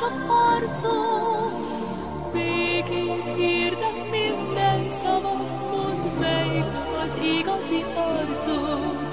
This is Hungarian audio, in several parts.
csak harcot, békét hirdet minden szabad, mondd meg az igazi arcot.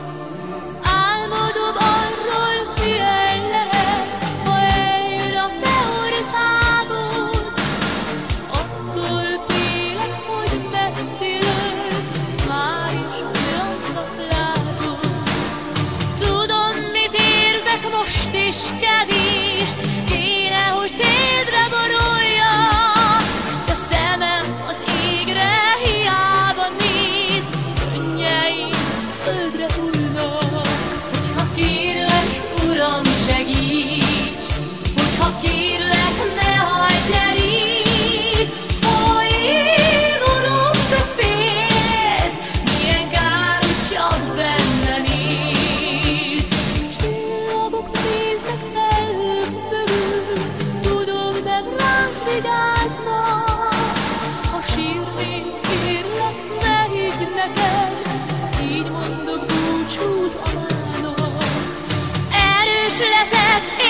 should I said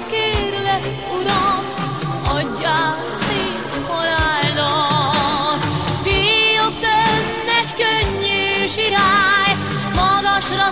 Így kérlek, Uram, adjál szép haláldat. Díjak tennes könnyű magasra